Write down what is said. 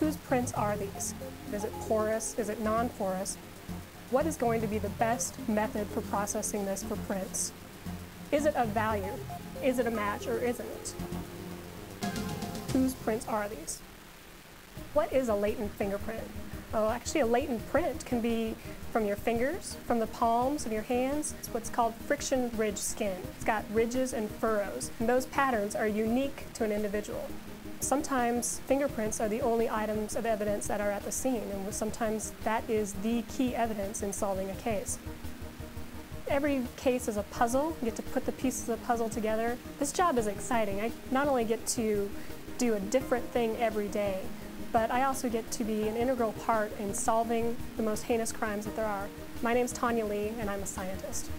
Whose prints are these? Is it porous? Is it non-porous? What is going to be the best method for processing this for prints? Is it of value? Is it a match or isn't it? Whose prints are these? What is a latent fingerprint? Well, actually a latent print can be from your fingers, from the palms of your hands. It's what's called friction ridge skin. It's got ridges and furrows, and those patterns are unique to an individual. Sometimes fingerprints are the only items of evidence that are at the scene, and sometimes that is the key evidence in solving a case. Every case is a puzzle. You get to put the pieces of the puzzle together. This job is exciting. I not only get to do a different thing every day, but I also get to be an integral part in solving the most heinous crimes that there are. My name's Tanya Lee, and I'm a scientist.